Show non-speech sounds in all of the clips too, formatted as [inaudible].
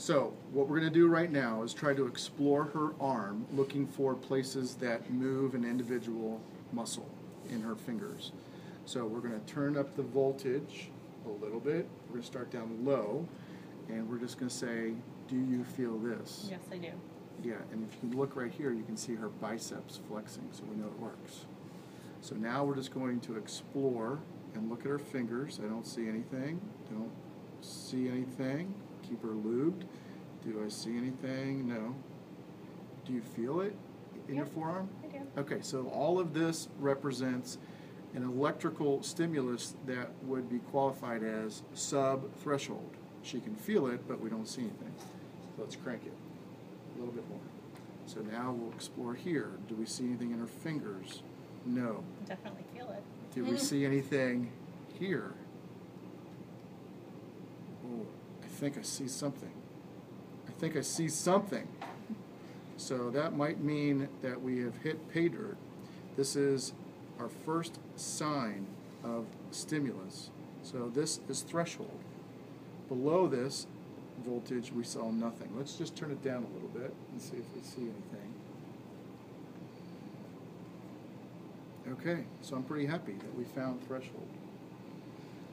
So what we're going to do right now is try to explore her arm, looking for places that move an individual muscle in her fingers. So we're going to turn up the voltage a little bit. We're going to start down low, and we're just going to say, "Do you feel this?" Yes, I do. Yeah, and if you look right here, you can see her biceps flexing, so we know it works. So now we're just going to explore and look at her fingers. I don't see anything. Don't see anything. Keep her lubed. Do I see anything? No. Do you feel it in your forearm? I do. Okay, so all of this represents an electrical stimulus that would be qualified as sub-threshold. She can feel it, but we don't see anything. So let's crank it a little bit more. So now we'll explore here. Do we see anything in her fingers? No. Definitely feel it. Do we see anything here? Oh, I think I see something. I think I see something. So that might mean that we have hit pay dirt. This is our first sign of stimulus. So this is threshold. Below this voltage, we saw nothing. Let's just turn it down a little bit and see if we see anything. Okay, so I'm pretty happy that we found threshold.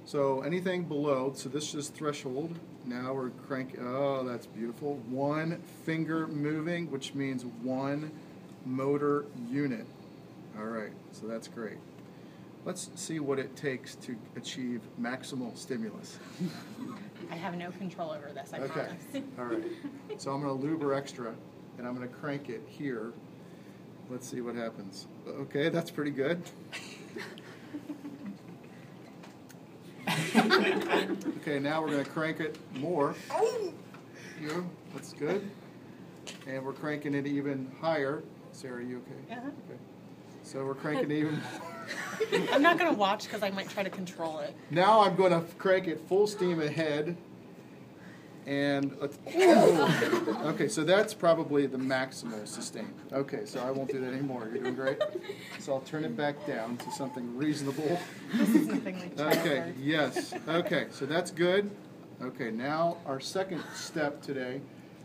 So anything below, so this is threshold. Now we're cranking, oh, that's beautiful. One finger moving, which means one motor unit. All right, so that's great. Let's see what it takes to achieve maximal stimulus. [laughs] I have no control over this, I Okay, promise. all right. [laughs] So I'm gonna lube her extra, and I'm gonna crank it here. Let's see what happens. Okay, that's pretty good. [laughs] [laughs] Okay, now we're gonna crank it more. Here, that's good. And we're cranking it even higher. Sarah, you okay? Uh-huh. Okay. So we're cranking it even. [laughs] I'm not gonna watch because I might try to control it. Now I'm going to crank it full steam ahead. And let's, [laughs] okay, so that's probably the maximal sustain. Okay, so I won't do that anymore. You're doing great. So I'll turn it back down to something reasonable. This is nothing like [laughs] Okay, yes. Okay, so that's good. Okay, now our second step today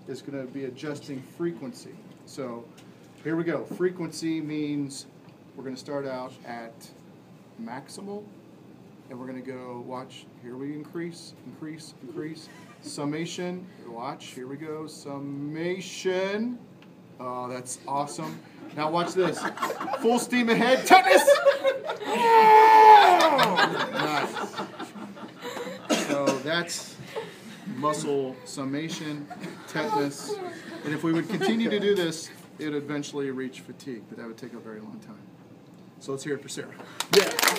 is going to be adjusting frequency. So here we go. Frequency means we're going to start out at maximal and we're going to go watch here we increase increase increase. Summation watch here we go. Summation. Oh that's awesome. Now watch this. Full steam ahead. Tetanus! Nice. So that's muscle summation tetanus. And if we would continue to do this it would eventually reach fatigue but that would take a very long time. So let's hear it for sarah. Yeah